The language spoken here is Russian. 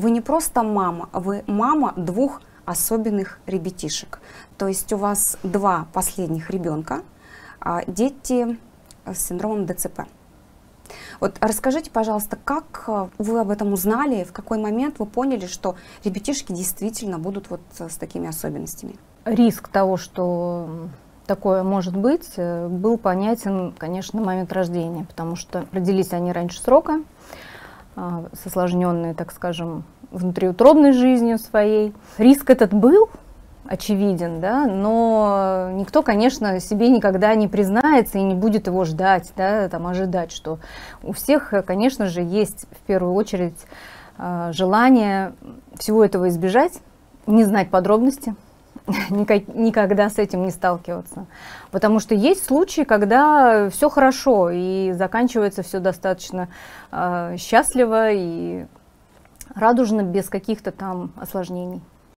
вы не просто мама, вы мама двух особенных ребятишек. То есть у вас два последних ребенка, а дети с синдромом ДЦП. Вот расскажите, пожалуйста, как э, вы об этом узнали, в какой момент вы поняли, что ребятишки действительно будут вот с такими особенностями? Риск того, что такое может быть, э, был понятен, конечно, на момент рождения, потому что родились они раньше срока, с осложненной, так скажем, внутриутробной жизнью своей. Риск этот был, очевиден, да, но никто, конечно, себе никогда не признается и не будет его ждать, да, там, ожидать, что у всех, конечно же, есть в первую очередь а, желание всего этого избежать, не знать подробности, никогда с этим не сталкиваться. Потому что есть случаи, когда все хорошо и заканчивается все достаточно э, счастливо и радужно, без каких-то там осложнений.